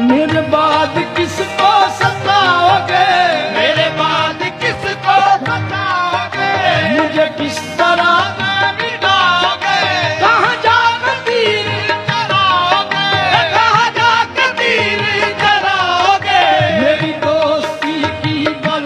निर्बाध किसको सताओगे? मेरे बाद किसको सताओगे? मुझे किस